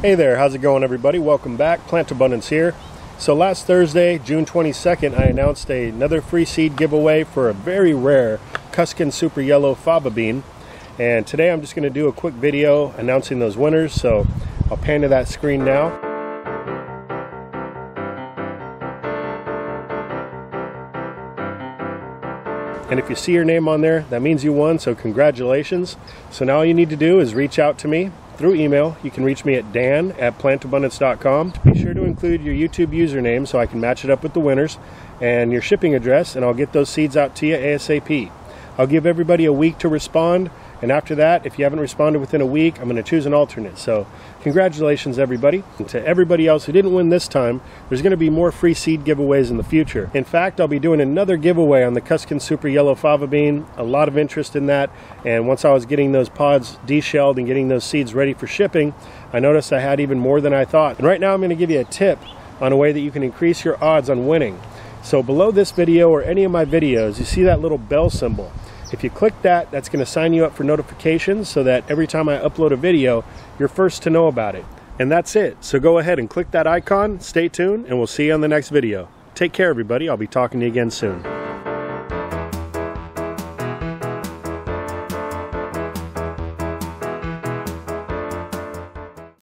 Hey there, how's it going everybody? Welcome back, Plant Abundance here. So last Thursday, June 22nd, I announced another free seed giveaway for a very rare Cuskin Super Yellow Faba bean. And today I'm just going to do a quick video announcing those winners. So I'll pan to that screen now. And if you see your name on there, that means you won, so congratulations. So now all you need to do is reach out to me through email. You can reach me at dan at plantabundance.com. Be sure to include your YouTube username so I can match it up with the winners and your shipping address, and I'll get those seeds out to you ASAP. I'll give everybody a week to respond and after that, if you haven't responded within a week, I'm going to choose an alternate. So, congratulations, everybody. And to everybody else who didn't win this time, there's going to be more free seed giveaways in the future. In fact, I'll be doing another giveaway on the Cuskin Super Yellow Fava Bean. A lot of interest in that. And once I was getting those pods deshelled and getting those seeds ready for shipping, I noticed I had even more than I thought. And right now, I'm going to give you a tip on a way that you can increase your odds on winning. So, below this video or any of my videos, you see that little bell symbol. If you click that, that's going to sign you up for notifications so that every time I upload a video, you're first to know about it. And that's it. So go ahead and click that icon, stay tuned, and we'll see you on the next video. Take care, everybody. I'll be talking to you again soon.